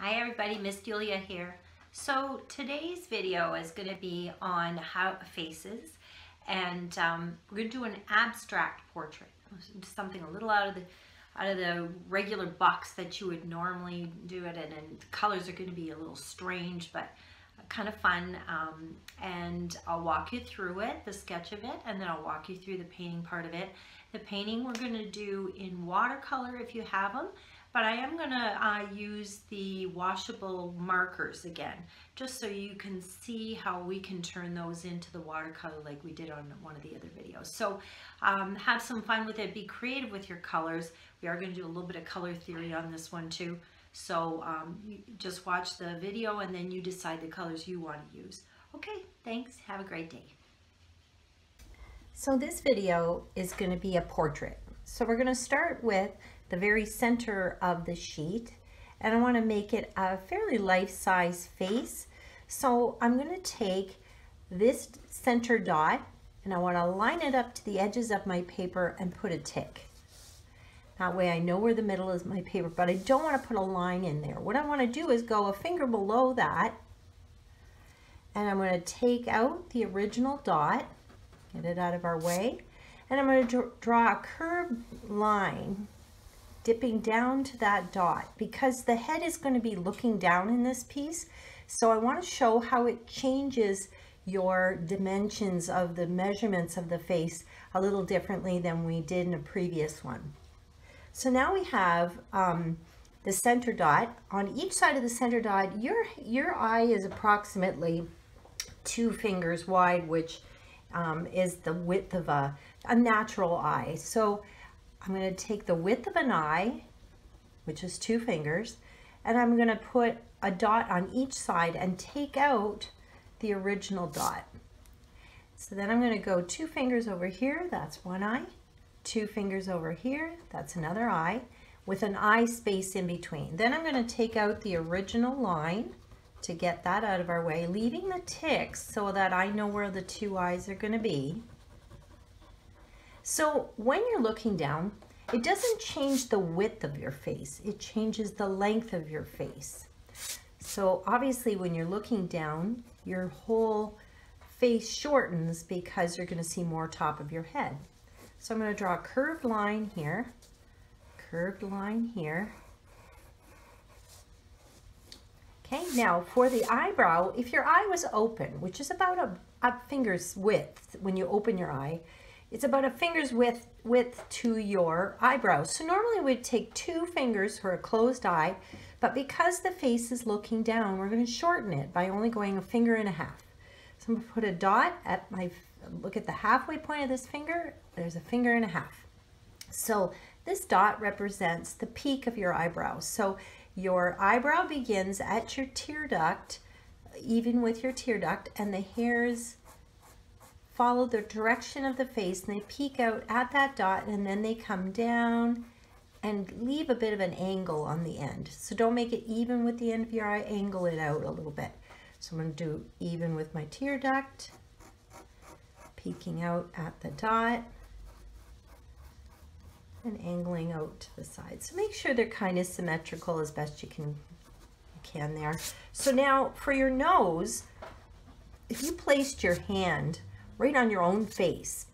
Hi everybody, Miss Julia here. So today's video is going to be on how faces and um, we're going to do an abstract portrait, something a little out of the out of the regular box that you would normally do it in and colors are going to be a little strange but kind of fun um, and I'll walk you through it, the sketch of it, and then I'll walk you through the painting part of it. The painting we're going to do in watercolor if you have them, but I am going to uh, use the washable markers again, just so you can see how we can turn those into the watercolor like we did on one of the other videos. So um, have some fun with it, be creative with your colors. We are going to do a little bit of color theory on this one too. So um, just watch the video and then you decide the colors you want to use. Okay, thanks. Have a great day. So this video is going to be a portrait. So we're going to start with the very center of the sheet and I want to make it a fairly life-size face. So I'm going to take this center dot and I want to line it up to the edges of my paper and put a tick. That way I know where the middle is my paper, but I don't want to put a line in there. What I want to do is go a finger below that, and I'm going to take out the original dot, get it out of our way, and I'm going to draw a curved line dipping down to that dot because the head is going to be looking down in this piece. So I want to show how it changes your dimensions of the measurements of the face a little differently than we did in a previous one. So now we have um, the center dot. On each side of the center dot, your, your eye is approximately two fingers wide, which um, is the width of a, a natural eye. So I'm going to take the width of an eye, which is two fingers, and I'm going to put a dot on each side and take out the original dot. So then I'm going to go two fingers over here, that's one eye, two fingers over here, that's another eye, with an eye space in between. Then I'm going to take out the original line to get that out of our way, leaving the ticks so that I know where the two eyes are going to be. So when you're looking down, it doesn't change the width of your face, it changes the length of your face. So obviously when you're looking down, your whole face shortens because you're going to see more top of your head. So I'm going to draw a curved line here, curved line here. Okay, now for the eyebrow, if your eye was open, which is about a, a finger's width when you open your eye, it's about a finger's width, width to your eyebrow. So normally we'd take two fingers for a closed eye, but because the face is looking down, we're going to shorten it by only going a finger and a half. So I'm going to put a dot at my look at the halfway point of this finger, there's a finger and a half. So this dot represents the peak of your eyebrow. So your eyebrow begins at your tear duct, even with your tear duct, and the hairs follow the direction of the face and they peek out at that dot and then they come down and leave a bit of an angle on the end. So don't make it even with the end of your eye, angle it out a little bit. So I'm going to do even with my tear duct peeking out at the dot and angling out to the side. So make sure they're kind of symmetrical as best you can, you can there. So now for your nose, if you placed your hand right on your own face,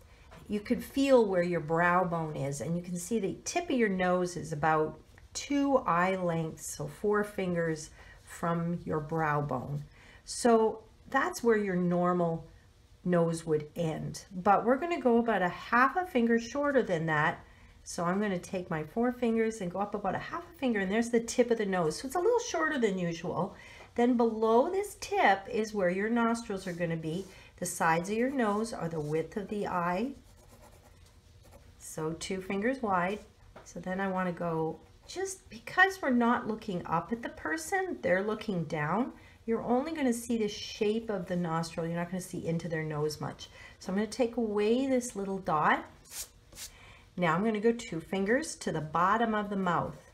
you could feel where your brow bone is and you can see the tip of your nose is about two eye lengths, so four fingers from your brow bone. So that's where your normal nose would end. But we're going to go about a half a finger shorter than that. So I'm going to take my four fingers and go up about a half a finger and there's the tip of the nose. So it's a little shorter than usual. Then below this tip is where your nostrils are going to be. The sides of your nose are the width of the eye. So two fingers wide. So then I want to go just because we're not looking up at the person, they're looking down you're only going to see the shape of the nostril. You're not going to see into their nose much. So I'm going to take away this little dot. Now I'm going to go two fingers to the bottom of the mouth.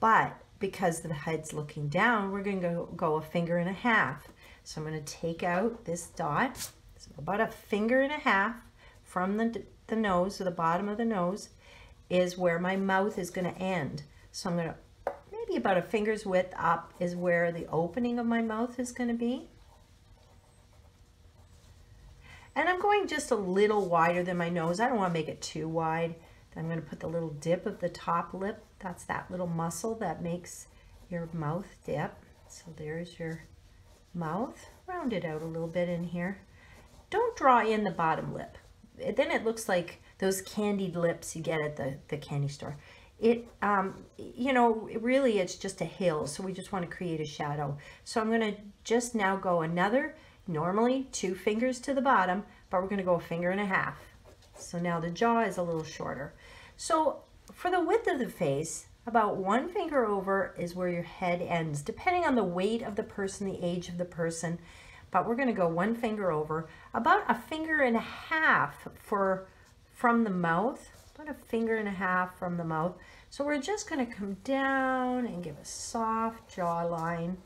But because the head's looking down, we're going to go, go a finger and a half. So I'm going to take out this dot, so about a finger and a half from the, the nose, or the bottom of the nose, is where my mouth is going to end. So I'm going to maybe about a finger's width up is where the opening of my mouth is going to be. And I'm going just a little wider than my nose. I don't want to make it too wide. I'm going to put the little dip of the top lip. That's that little muscle that makes your mouth dip. So there's your mouth. Round it out a little bit in here. Don't draw in the bottom lip. Then it looks like those candied lips you get at the, the candy store. It, um, you know, really it's just a hill. So we just want to create a shadow. So I'm going to just now go another Normally two fingers to the bottom, but we're gonna go a finger and a half. So now the jaw is a little shorter. So for the width of the face, about one finger over is where your head ends, depending on the weight of the person, the age of the person. But we're gonna go one finger over, about a finger and a half for from the mouth, about a finger and a half from the mouth. So we're just gonna come down and give a soft jawline.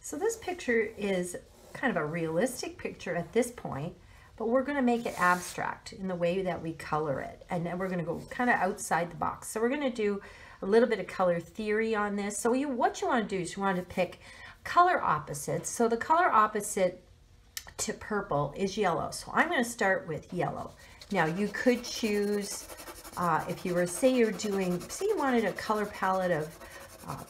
So this picture is kind of a realistic picture at this point, but we're going to make it abstract in the way that we color it. And then we're going to go kind of outside the box. So we're going to do a little bit of color theory on this. So you, what you want to do is you want to pick color opposites. So the color opposite to purple is yellow. So I'm going to start with yellow. Now you could choose, uh, if you were, say you're doing, say you wanted a color palette of uh,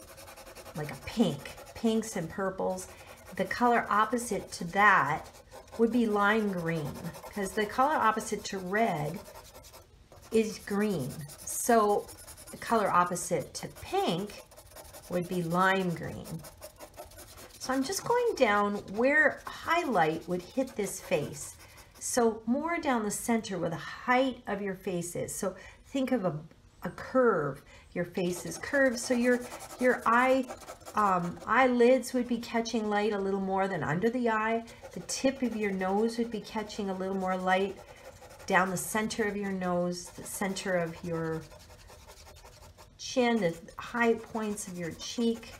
like a pink pinks and purples. The color opposite to that would be lime green because the color opposite to red is green. So the color opposite to pink would be lime green. So I'm just going down where highlight would hit this face. So more down the center where the height of your face is. So think of a, a curve. Your face is curved, so your your eye um, eyelids would be catching light a little more than under the eye. The tip of your nose would be catching a little more light down the center of your nose, the center of your chin, the high points of your cheek.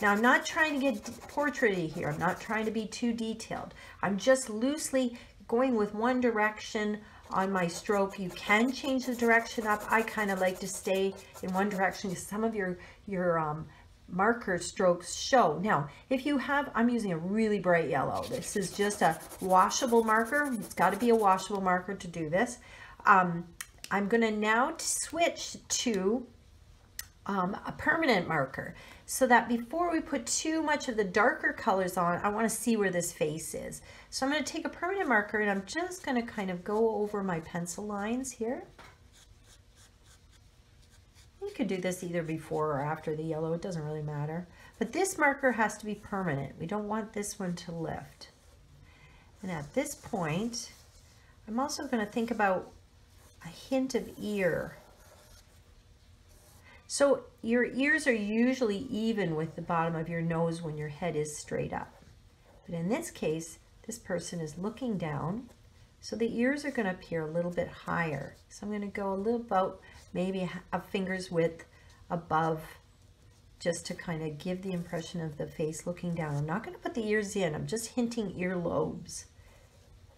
Now, I'm not trying to get portraity here. I'm not trying to be too detailed. I'm just loosely going with one direction on my stroke. You can change the direction up. I kind of like to stay in one direction because some of your, your um, marker strokes show. Now, if you have, I'm using a really bright yellow. This is just a washable marker. It's got to be a washable marker to do this. Um, I'm going to now switch to um, a permanent marker so that before we put too much of the darker colors on, I want to see where this face is. So I'm going to take a permanent marker and I'm just going to kind of go over my pencil lines here. You could do this either before or after the yellow, it doesn't really matter. But this marker has to be permanent. We don't want this one to lift. And at this point, I'm also going to think about a hint of ear. So your ears are usually even with the bottom of your nose when your head is straight up. But in this case, this person is looking down, so the ears are going to appear a little bit higher. So I'm going to go a little about maybe a finger's width above just to kind of give the impression of the face looking down. I'm not going to put the ears in. I'm just hinting earlobes.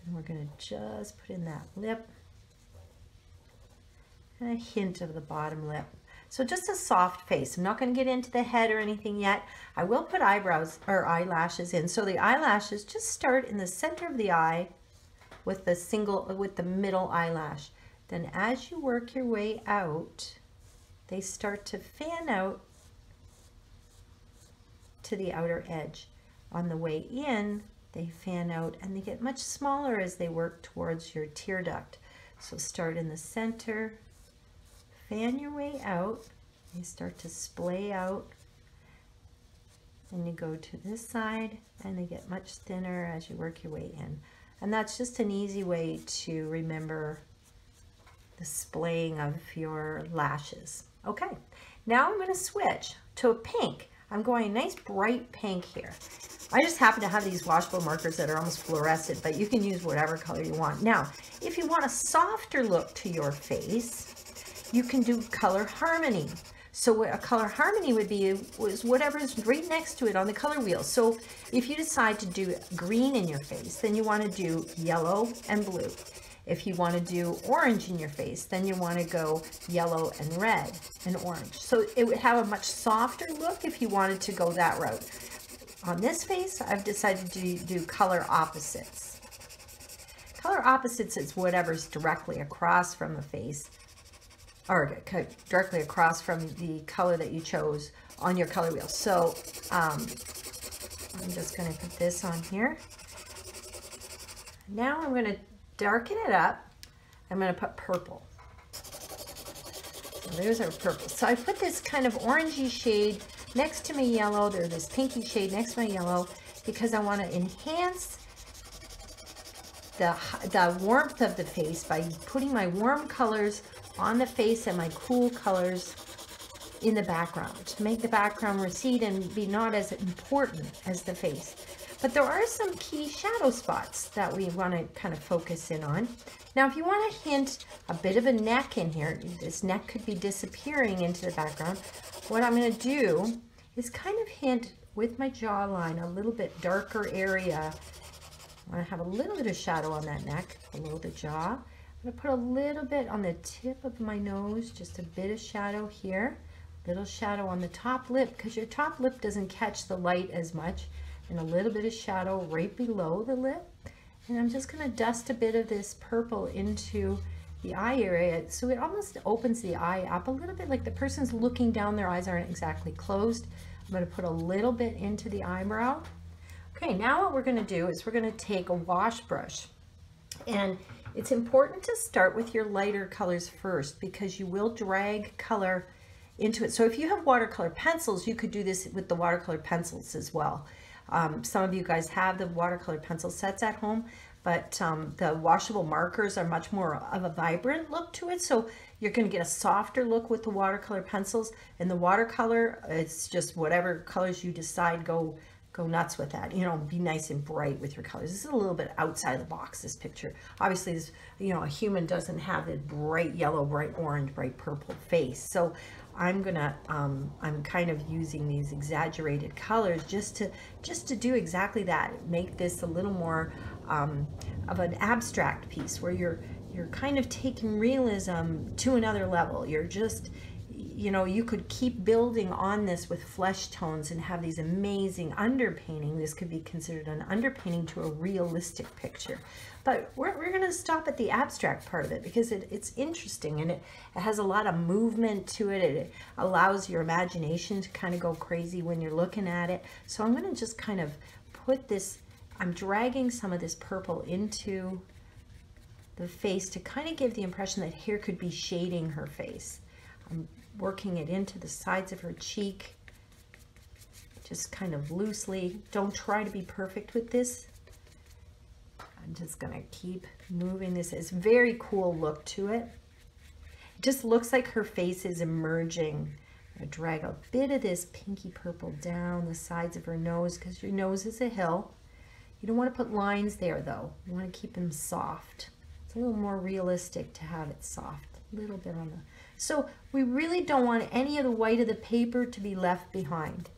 And we're going to just put in that lip and a hint of the bottom lip. So just a soft face. I'm not going to get into the head or anything yet. I will put eyebrows or eyelashes in. So the eyelashes just start in the center of the eye with the single, with the middle eyelash. Then as you work your way out, they start to fan out to the outer edge. On the way in, they fan out and they get much smaller as they work towards your tear duct. So start in the center, fan your way out, they start to splay out, and you go to this side and they get much thinner as you work your way in. And that's just an easy way to remember the splaying of your lashes. Okay, now I'm going to switch to a pink. I'm going a nice bright pink here. I just happen to have these washable markers that are almost fluorescent, but you can use whatever color you want. Now, if you want a softer look to your face, you can do color harmony. So what a color harmony would be was whatever's right next to it on the color wheel. So if you decide to do green in your face, then you want to do yellow and blue. If you want to do orange in your face, then you want to go yellow and red and orange. So it would have a much softer look if you wanted to go that route. On this face, I've decided to do color opposites. Color opposites is whatever's directly across from the face or directly across from the color that you chose on your color wheel. So um, I'm just going to put this on here. Now I'm going to darken it up. I'm going to put purple. So there's our purple. So I put this kind of orangey shade next to my yellow. There's this pinky shade next to my yellow because I want to enhance the, the warmth of the face by putting my warm colors on the face and my cool colors in the background to make the background recede and be not as important as the face. But there are some key shadow spots that we want to kind of focus in on. Now, if you want to hint a bit of a neck in here, this neck could be disappearing into the background. What I'm going to do is kind of hint with my jawline a little bit darker area. I want to have a little bit of shadow on that neck below the jaw. I'm to put a little bit on the tip of my nose, just a bit of shadow here. Little shadow on the top lip because your top lip doesn't catch the light as much. And a little bit of shadow right below the lip. And I'm just going to dust a bit of this purple into the eye area so it almost opens the eye up a little bit. Like the person's looking down their eyes aren't exactly closed. I'm to put a little bit into the eyebrow. Okay now what we're going to do is we're going to take a wash brush. And it's important to start with your lighter colors first because you will drag color into it. So if you have watercolor pencils, you could do this with the watercolor pencils as well. Um, some of you guys have the watercolor pencil sets at home, but um, the washable markers are much more of a vibrant look to it. So you're going to get a softer look with the watercolor pencils and the watercolor, it's just whatever colors you decide, go go nuts with that. You know, be nice and bright with your colors. This is a little bit outside the box, this picture. Obviously, this, you know, a human doesn't have a bright yellow, bright orange, bright purple face. So I'm gonna um, I'm kind of using these exaggerated colors just to just to do exactly that make this a little more um, of an abstract piece where you're you're kind of taking realism to another level you're just you know, you could keep building on this with flesh tones and have these amazing underpainting. This could be considered an underpainting to a realistic picture. But we're, we're going to stop at the abstract part of it because it, it's interesting and it, it has a lot of movement to it. It allows your imagination to kind of go crazy when you're looking at it. So I'm going to just kind of put this, I'm dragging some of this purple into the face to kind of give the impression that hair could be shading her face. I'm working it into the sides of her cheek, just kind of loosely. Don't try to be perfect with this. I'm just gonna keep moving this. It's very cool look to it. It just looks like her face is emerging. I drag a bit of this pinky purple down the sides of her nose because your nose is a hill. You don't want to put lines there though. You want to keep them soft. It's a little more realistic to have it soft. A little bit on the so we really don't want any of the white of the paper to be left behind.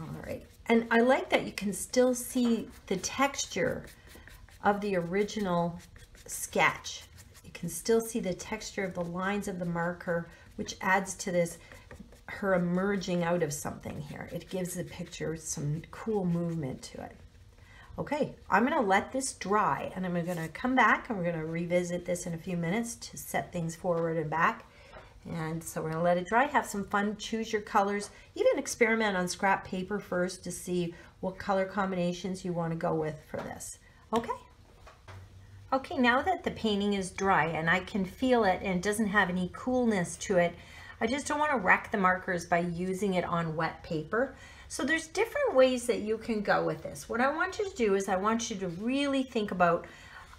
All right, and I like that you can still see the texture of the original sketch. You can still see the texture of the lines of the marker, which adds to this her emerging out of something here. It gives the picture some cool movement to it. Okay, I'm going to let this dry and I'm going to come back and we're going to revisit this in a few minutes to set things forward and back. And so we're to let it dry, have some fun, choose your colors, even experiment on scrap paper first to see what color combinations you want to go with for this. Okay. Okay, now that the painting is dry and I can feel it and it doesn't have any coolness to it, I just don't want to wreck the markers by using it on wet paper. So there's different ways that you can go with this. What I want you to do is I want you to really think about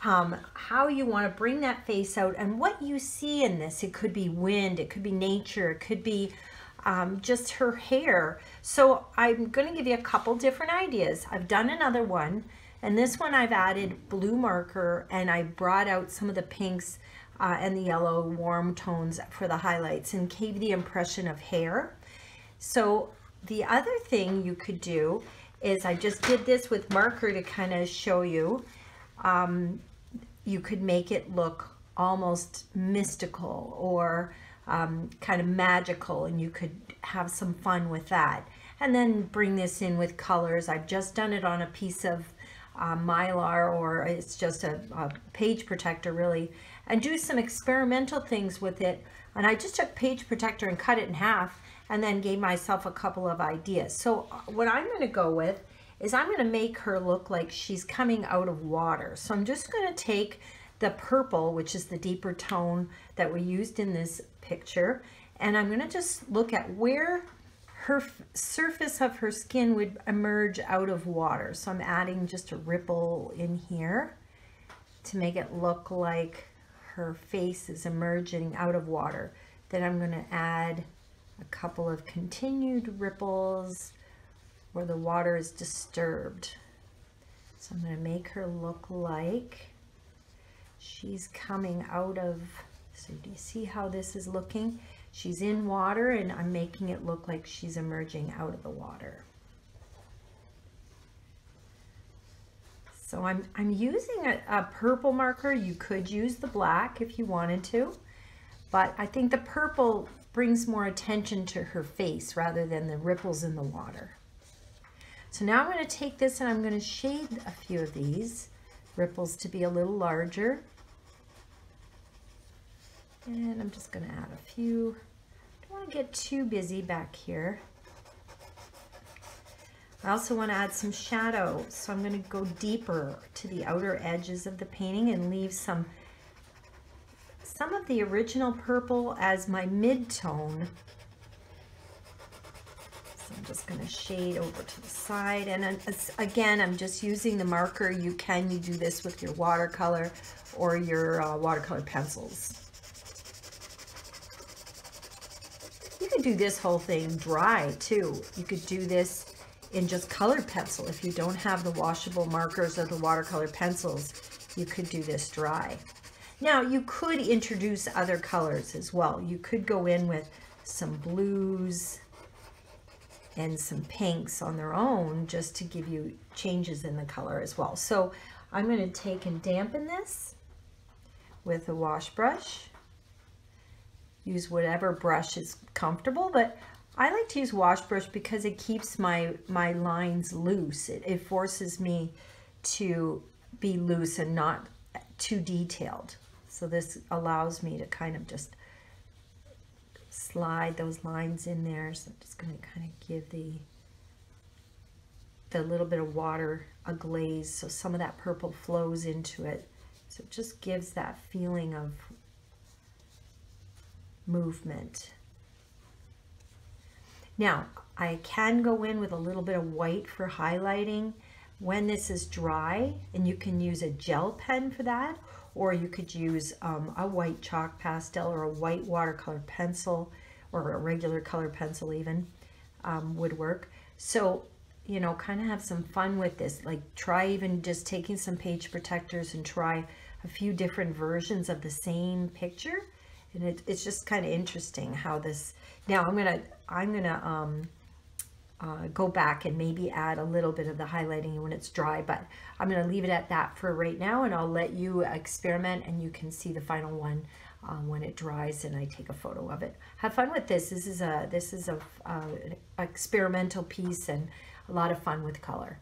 um, how you want to bring that face out and what you see in this. It could be wind, it could be nature, it could be um, just her hair. So I'm going to give you a couple different ideas. I've done another one and this one I've added blue marker and I brought out some of the pinks uh, and the yellow warm tones for the highlights and gave the impression of hair. So the other thing you could do is I just did this with marker to kind of show you. Um, you could make it look almost mystical or um, kind of magical and you could have some fun with that. And then bring this in with colors. I've just done it on a piece of uh, mylar or it's just a, a page protector really and do some experimental things with it and I just took page protector and cut it in half and then gave myself a couple of ideas so uh, what I'm going to go with is I'm going to make her look like she's coming out of water so I'm just going to take the purple which is the deeper tone that we used in this picture and I'm going to just look at where her surface of her skin would emerge out of water. So I'm adding just a ripple in here to make it look like her face is emerging out of water. Then I'm going to add a couple of continued ripples where the water is disturbed. So I'm going to make her look like she's coming out of, so do you see how this is looking? She's in water and I'm making it look like she's emerging out of the water. So I'm, I'm using a, a, purple marker. You could use the black if you wanted to, but I think the purple brings more attention to her face rather than the ripples in the water. So now I'm going to take this and I'm going to shade a few of these ripples to be a little larger. And I'm just going to add a few. Don't want to get too busy back here. I also want to add some shadow, so I'm going to go deeper to the outer edges of the painting and leave some some of the original purple as my mid-tone. So I'm just going to shade over to the side. And again, I'm just using the marker. You can you do this with your watercolor or your uh, watercolor pencils. You could do this whole thing dry too. You could do this in just colored pencil. If you don't have the washable markers or the watercolor pencils, you could do this dry. Now you could introduce other colors as well. You could go in with some blues and some pinks on their own just to give you changes in the color as well. So I'm going to take and dampen this with a wash brush use whatever brush is comfortable, but I like to use wash brush because it keeps my, my lines loose. It, it forces me to be loose and not too detailed. So this allows me to kind of just slide those lines in there. So I'm just going to kind of give the the little bit of water a glaze so some of that purple flows into it. So it just gives that feeling of movement. Now, I can go in with a little bit of white for highlighting when this is dry, and you can use a gel pen for that, or you could use um, a white chalk pastel or a white watercolor pencil, or a regular color pencil even um, would work. So, you know, kind of have some fun with this. Like try even just taking some page protectors and try a few different versions of the same picture and it, it's just kind of interesting how this now I'm gonna I'm gonna um, uh, go back and maybe add a little bit of the highlighting when it's dry but I'm gonna leave it at that for right now and I'll let you experiment and you can see the final one um, when it dries and I take a photo of it. Have fun with this. This is a this is a uh, experimental piece and a lot of fun with color